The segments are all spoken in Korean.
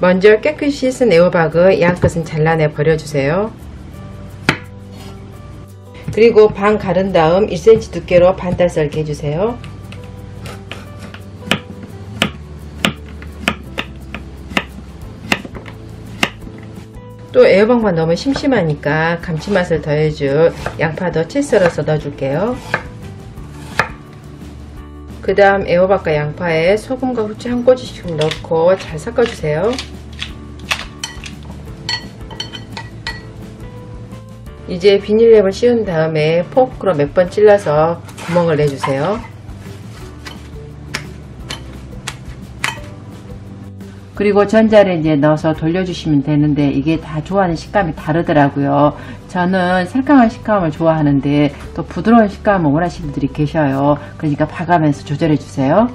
먼저 깨끗이 씻은 애호박을 양끝은 잘라내 버려주세요. 그리고 반 가른 다음 1cm 두께로 반달 썰기 해주세요. 또 애호박만 넣으면 심심하니까 감칠맛을 더해줄 양파도 채 썰어서 넣어줄게요. 그 다음 애호박과 양파에 소금과 후추 한 꼬집씩 넣고 잘 섞어주세요. 이제 비닐랩을 씌운 다음에 포크로 몇 번 찔러서 구멍을 내주세요. 그리고 전자레인지에 넣어서 돌려주시면 되는데 이게 다 좋아하는 식감이 다르더라고요. 저는 살캉한 식감을 좋아하는데 또 부드러운 식감을 원하시는 분들이 계셔요. 그러니까 봐가면서 조절해 주세요.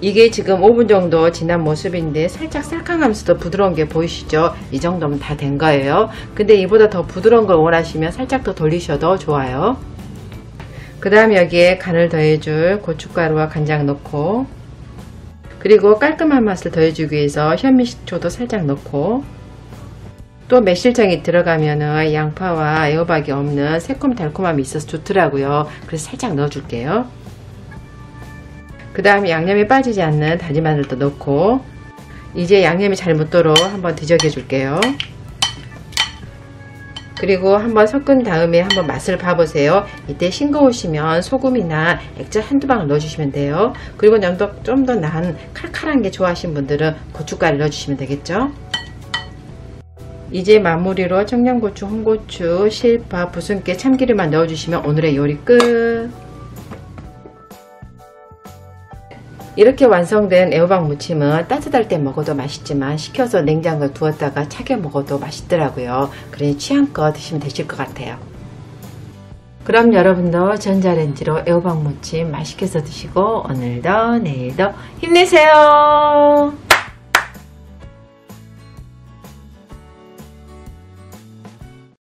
이게 지금 5분 정도 지난 모습인데 살짝 살캉하면서도 부드러운 게 보이시죠? 이 정도면 다 된 거예요. 근데 이보다 더 부드러운 걸 원하시면 살짝 더 돌리셔도 좋아요. 그 다음 여기에 간을 더해줄 고춧가루와 간장 넣고 그리고 깔끔한 맛을 더해주기 위해서 현미식초도 살짝 넣고 또 매실청이 들어가면은 양파와 애호박이 없는 새콤달콤함이 있어서 좋더라고요. 그래서 살짝 넣어줄게요. 그 다음에 양념이 빠지지 않는 다진 마늘도 넣고 이제 양념이 잘 묻도록 한번 뒤적여 줄게요. 그리고 한번 섞은 다음에 한번 맛을 봐보세요. 이때 싱거우시면 소금이나 액젓 한두 방울 넣어주시면 돼요. 그리고 좀 더 난 칼칼한 게 좋아하시는 분들은 고춧가루 넣어주시면 되겠죠. 이제 마무리로 청양고추, 홍고추, 실파, 부순깨, 참기름만 넣어주시면 오늘의 요리 끝! 이렇게 완성된 애호박 무침은 따뜻할 때 먹어도 맛있지만 식혀서 냉장고에 두었다가 차게 먹어도 맛있더라고요. 그러니 취향껏 드시면 되실 것 같아요. 그럼 여러분도 전자레인지로 애호박 무침 맛있게 해서 드시고 오늘도 내일도 힘내세요.